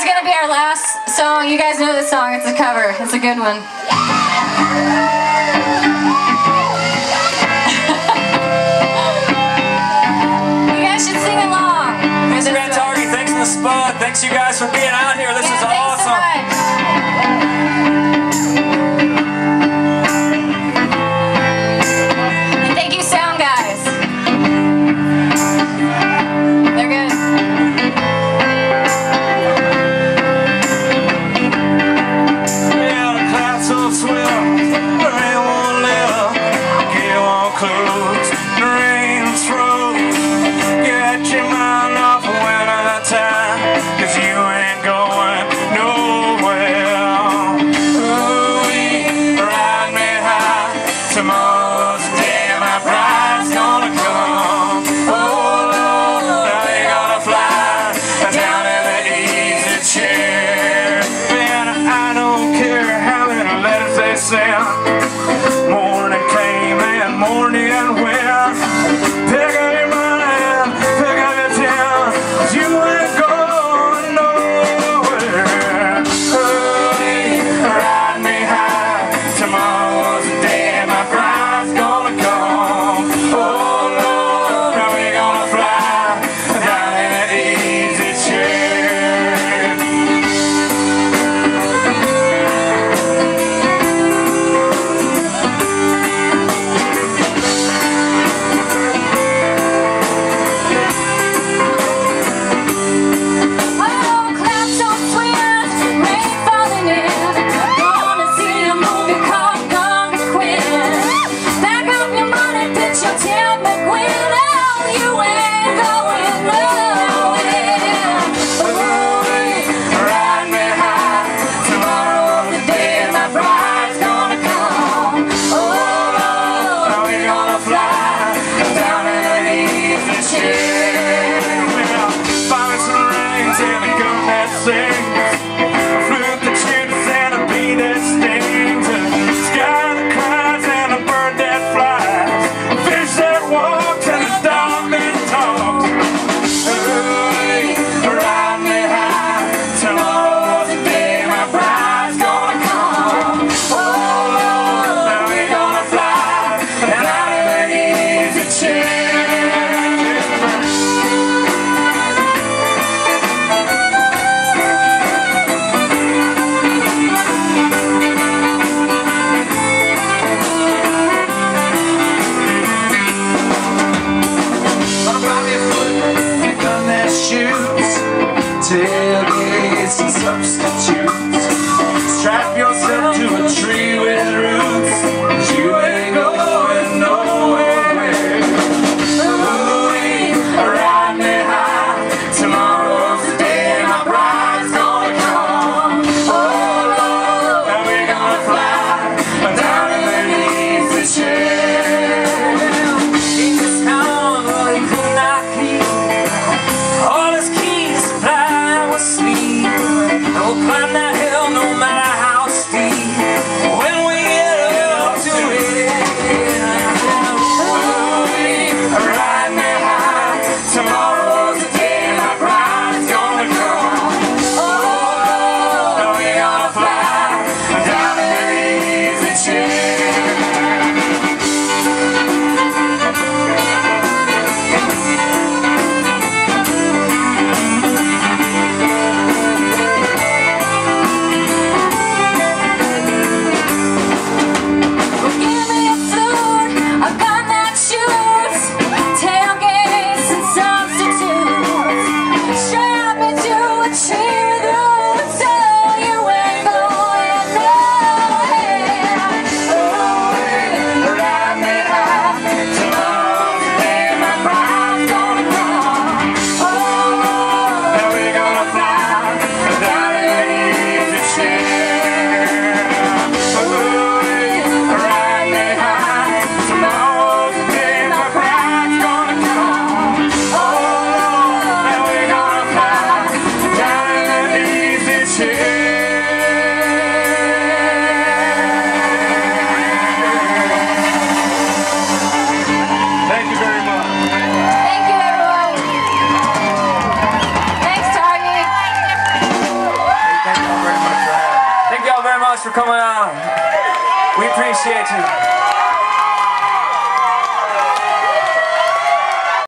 is gonna be our last song. You guys know this song, it's a cover. It's a good one. world's morning when Yeah. Much for coming out. We appreciate you.